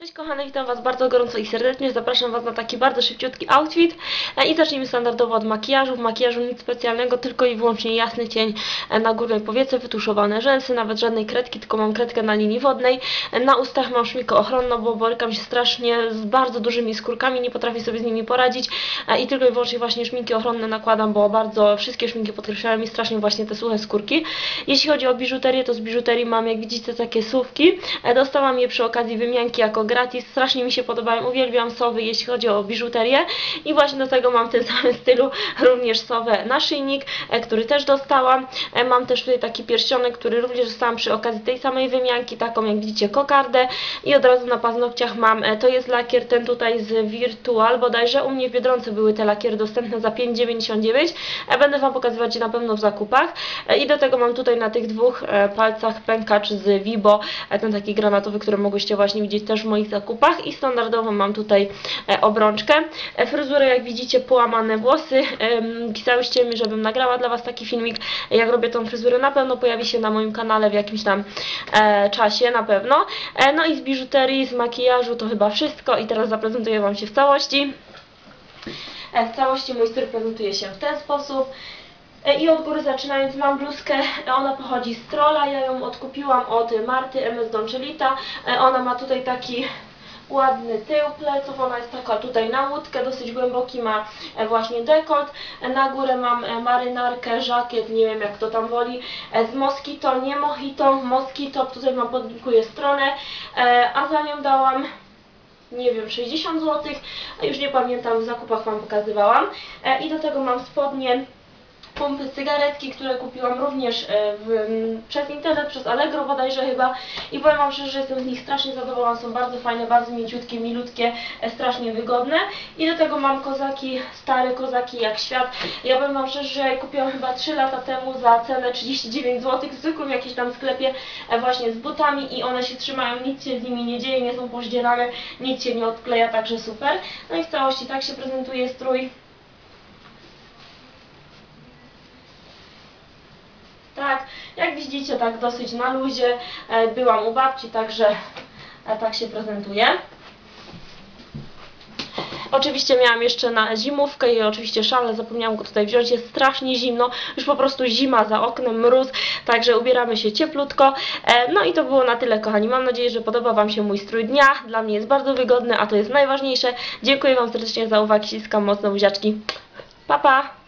Cześć kochane, witam Was bardzo gorąco i serdecznie. Zapraszam Was na taki bardzo szybciutki outfit E, i zacznijmy standardowo od makijażu. W makijażu nic specjalnego, tylko i wyłącznie jasny cień e, na górnej powiece, wytuszowane rzęsy, nawet żadnej kredki, tylko mam kredkę na linii wodnej. E, Na ustach mam szminkę ochronną, bo borykam się strasznie z bardzo dużymi skórkami, nie potrafię sobie z nimi poradzić i tylko i wyłącznie właśnie szminki ochronne nakładam, bo bardzo wszystkie szminki podkreślają mi strasznie właśnie te suche skórki. Jeśli chodzi o biżuterię, to z biżuterii mam, jak widzicie, takie słówki. Dostałam je przy okazji wymianki jako gratis. Strasznie mi się podobają, uwielbiam sowy, jeśli chodzi o biżuterię. I właśnie do tego mam w tym samym stylu również sowę naszyjnik, e, który też dostałam. E, Mam też tutaj taki pierścionek, który również dostałam przy okazji tej samej wymianki, taką jak widzicie kokardę. I od razu na paznokciach mam, e, to jest lakier ten tutaj z Virtual, bodajże u mnie w Biedronce były te lakiery dostępne za 5,99. E, Będę Wam pokazywać je na pewno w zakupach. I do tego mam tutaj na tych dwóch palcach pękacz z Vibo, ten taki granatowy, który mogłyście właśnie widzieć też w moich zakupach. I standardowo mam tutaj e, obrączkę. E, Fryzurę, jak widzicie, połamane włosy. Pisałyście mi, żebym nagrała dla Was taki filmik, jak robię tą fryzurę. Na pewno pojawi się na moim kanale w jakimś tam e, czasie, na pewno. No i z biżuterii, z makijażu to chyba wszystko. I teraz zaprezentuję Wam się w całości. W całości mój styl prezentuje się w ten sposób. E, I od góry zaczynając mam bluzkę, e, ona pochodzi z Trolla, ja ją odkupiłam od Marty MS Doncellita. E, Ona ma tutaj taki ładny tył pleców, ona jest taka tutaj na łódkę, dosyć głęboki ma właśnie dekolt. Na górę mam marynarkę, żakiet, nie wiem jak to tam woli, z Moskito, nie Mojito, Moskito, tutaj Wam podlinkuję stronę, a za nią dałam nie wiem, 60 zł, już nie pamiętam, w zakupach Wam pokazywałam. I do tego mam spodnie pompy cygaretki, które kupiłam również e, w, przez internet, przez Allegro bodajże chyba i powiem Wam szczerze, że jestem z nich strasznie zadowolona, są bardzo fajne, bardzo mięciutkie, milutkie, e, strasznie wygodne i do tego mam kozaki, stare kozaki jak świat. Ja powiem Wam szczerze, że kupiłam chyba 3 lata temu za cenę 39 zł w zwykłym jakimś tam sklepie e, właśnie z butami i one się trzymają, nic się z nimi nie dzieje, nie są poździerane, nic się nie odkleja, także super. No i w całości tak się prezentuje strój. Tak, jak widzicie, tak dosyć na luzie. E, Byłam u babci, także e, tak się prezentuje. Oczywiście miałam jeszcze na zimówkę i oczywiście szale, zapomniałam go tutaj wziąć, jest strasznie zimno, już po prostu zima za oknem, mróz, także ubieramy się cieplutko. E, No i to było na tyle kochani, mam nadzieję, że podoba Wam się mój strój dnia, dla mnie jest bardzo wygodny, a to jest najważniejsze. Dziękuję Wam serdecznie za uwagę, ściskam mocno buziaczki. Pa, pa!